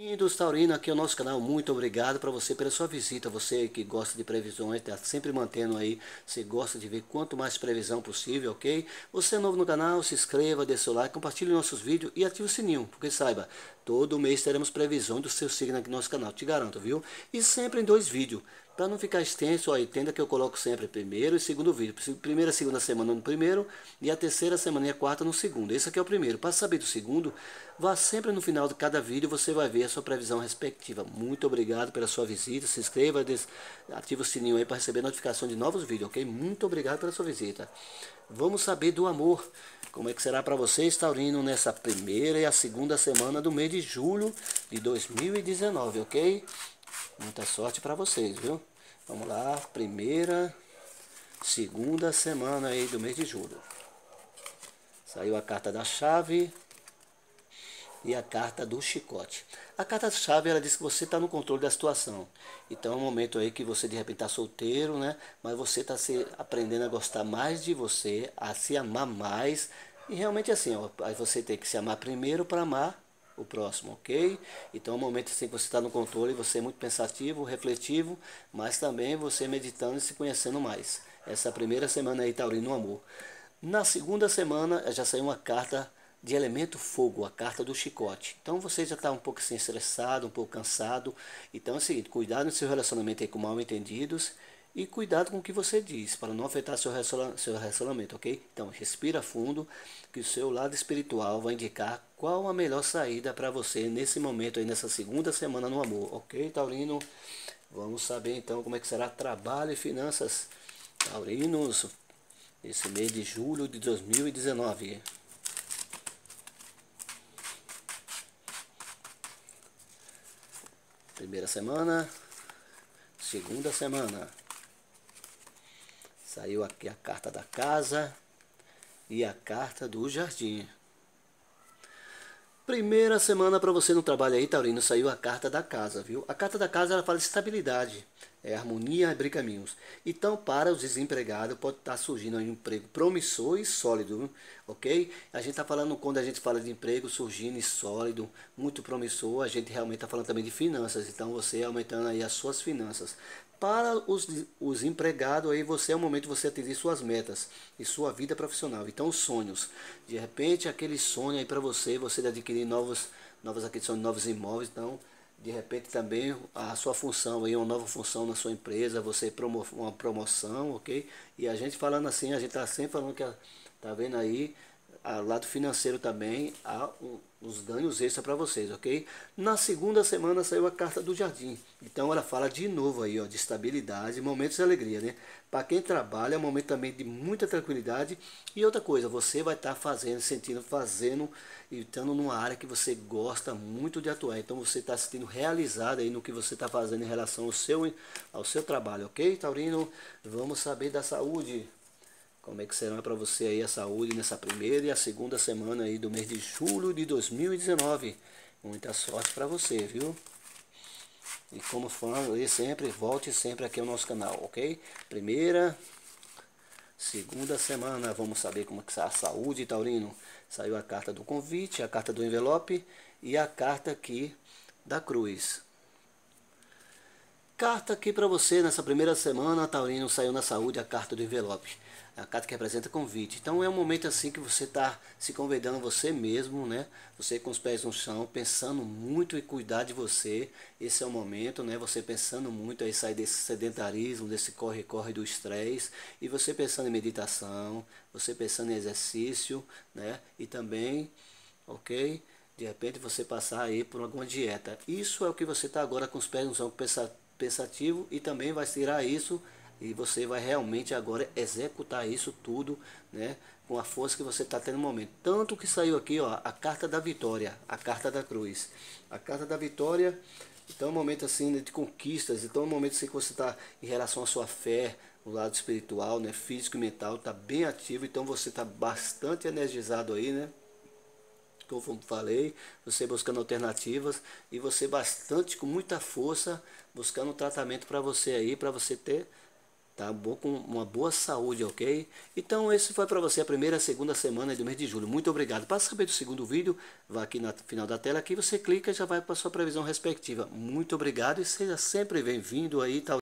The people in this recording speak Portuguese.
Bem-vindos, Taurino, aqui é o nosso canal. Muito obrigado para você pela sua visita. Você que gosta de previsões, está sempre mantendo aí. Você gosta de ver quanto mais previsão possível, ok? Você é novo no canal, se inscreva, dê seu like, compartilhe nossos vídeos e ative o sininho. Porque saiba, todo mês teremos previsões do seu signo aqui no nosso canal, te garanto, viu? E sempre em dois vídeos. Para não ficar extenso, ó, entenda que eu coloco sempre primeiro e segundo vídeo. Primeira e segunda semana no primeiro e a terceira semana e a quarta no segundo. Esse aqui é o primeiro. Para saber do segundo, vá sempre no final de cada vídeo você vai ver a sua previsão respectiva. Muito obrigado pela sua visita. Se inscreva, ative o sininho aí para receber notificação de novos vídeos, ok? Muito obrigado pela sua visita. Vamos saber do amor. Como é que será para vocês, Taurino, nessa primeira e a segunda semana do mês de julho de 2019, ok? Muita sorte para vocês, viu? Vamos lá, primeira, segunda semana aí do mês de julho. Saiu a carta da chave e a carta do chicote. A carta da chave ela diz que você está no controle da situação. Então é um momento aí que você de repente está solteiro, né? Mas você está se aprendendo a gostar mais de você, a se amar mais. E realmente assim, ó, aí você tem que se amar primeiro para amar o próximo, ok? Então é um momento assim que você está no controle, você é muito pensativo, refletivo, mas também você meditando e se conhecendo mais. Essa primeira semana aí, Taurino, no amor. Na segunda semana já saiu uma carta de elemento fogo, a carta do chicote. Então você já está um pouco assim, estressado, um pouco cansado. Então é o seguinte, cuidado no seu relacionamento com mal entendidos e cuidado com o que você diz, para não afetar seu relacionamento, ok? Então, respira fundo, que o seu lado espiritual vai indicar qual a melhor saída para você nesse momento aí, nessa segunda semana no amor, ok, Taurino? Vamos saber então como é que será trabalho e finanças taurinos nesse mês de julho de 2019. Primeira semana, segunda semana. Saiu aqui a carta da casa e a carta do jardim. Primeira semana para você no trabalho aí, Taurino, saiu a carta da casa, viu? A carta da casa ela fala de estabilidade, é harmonia, abrir caminhos. Então, para os desempregados, pode estar surgindo um emprego promissor e sólido, ok? A gente está falando, quando a gente fala de emprego surgindo e sólido, muito promissor, a gente realmente está falando também de finanças. Então, você aumentando aí as suas finanças. Para os, os empregados, aí você é o momento de você atingir suas metas e sua vida profissional. Então, os sonhos. De repente, aquele sonho aí para você, você adquirir novos, novas aquisições novos imóveis. Então, de repente também a sua função aí, uma nova função na sua empresa, você promo uma promoção, ok? E a gente falando assim, a gente está sempre falando que, tá vendo aí, ao lado financeiro também há os ganhos extra para vocês, ok? Na segunda semana saiu a carta do jardim. Então ela fala de novo aí, ó, de estabilidade, momentos de alegria, né? Para quem trabalha, é um momento também de muita tranquilidade. E outra coisa, você vai estar tá fazendo, sentindo, fazendo e estando numa área que você gosta muito de atuar. Então você está se sentindo realizado aí no que você está fazendo em relação ao seu, ao seu trabalho, ok, Taurino? Vamos saber da saúde. Como é que será para você aí a saúde nessa primeira e a segunda semana aí do mês de julho de 2019? Muita sorte para você, viu? E como fã, sempre, volte sempre aqui ao nosso canal, ok? Primeira, segunda semana, vamos saber como é que está a saúde, Taurino. Saiu a carta do convite, a carta do envelope e a carta aqui da cruz. Carta aqui para você nessa primeira semana, Taurino, saiu na saúde a carta do envelope a carta que representa convite. Então é um momento assim que você está se convidando a você mesmo, né? Você com os pés no chão, pensando muito em cuidar de você. Esse é o momento, né? Você pensando muito aí sair desse sedentarismo, desse corre-corre do estresse, e você pensando em meditação, você pensando em exercício, né? E também, ok? De repente você passar aí por alguma dieta. Isso é o que você está agora com os pés no chão pensativo e também vai tirar isso e você vai realmente agora executar isso tudo, né? Com a força que você está tendo no momento. Tanto que saiu aqui, ó, a carta da vitória, a carta da cruz. A carta da vitória, então é um momento assim né, de conquistas, então é um momento assim que você está em relação à sua fé, o lado espiritual, né? Físico e mental, está bem ativo, então você está bastante energizado aí, né? como falei, você buscando alternativas e você bastante com muita força buscando um tratamento para você aí, para você ter tá com uma boa saúde, ok? Então esse foi para você a primeira e segunda semana do mês de julho. Muito obrigado. Para saber do segundo vídeo, vá aqui no final da tela, aqui você clica e já vai para sua previsão respectiva. Muito obrigado e seja sempre bem-vindo aí, tá?